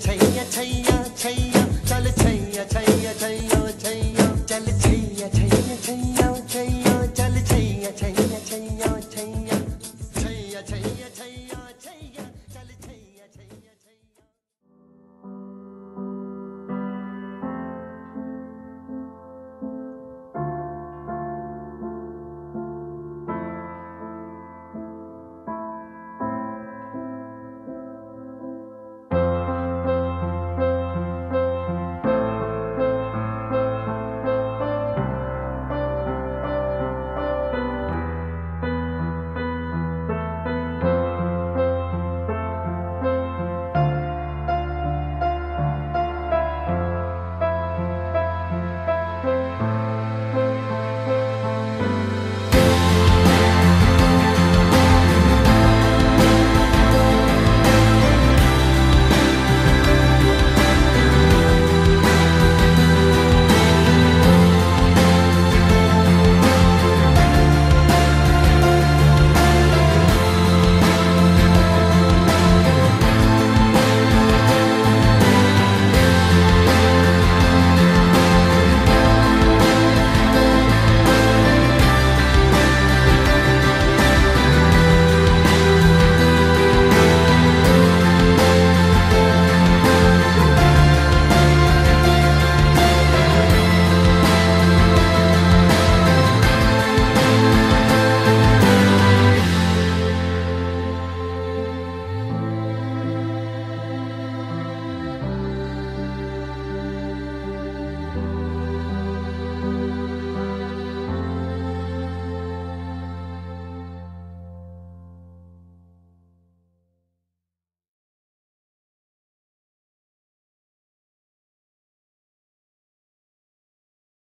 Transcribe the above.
chaya chaya chaya